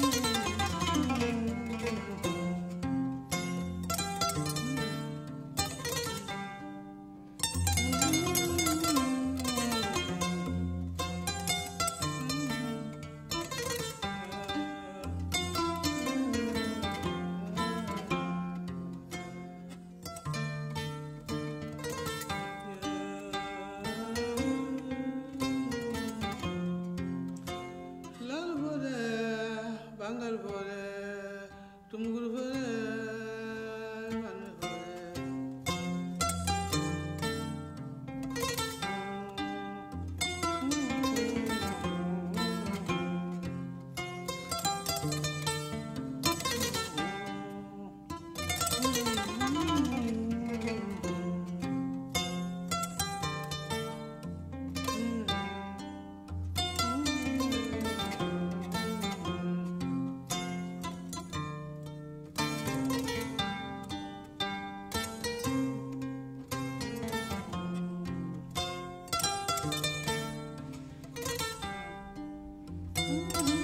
Thank you. Música uhum.